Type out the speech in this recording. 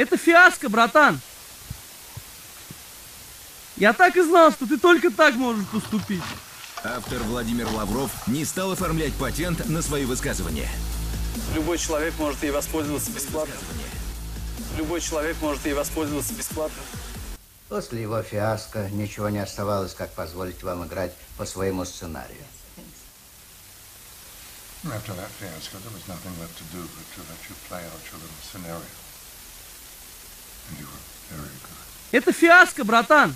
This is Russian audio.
Это фиаско, братан. Я так и знал, что ты только так можешь поступить. Автор Владимир Лавров не стал оформлять патент на свои высказывания. Любой человек может ей воспользоваться бесплатно. Любой человек может ей воспользоваться бесплатно. После его фиаско ничего не оставалось, как позволить вам играть по своему сценарию. After that fiasco, there was nothing left to do but to let you play out your little scenario. Это фиаско, братан.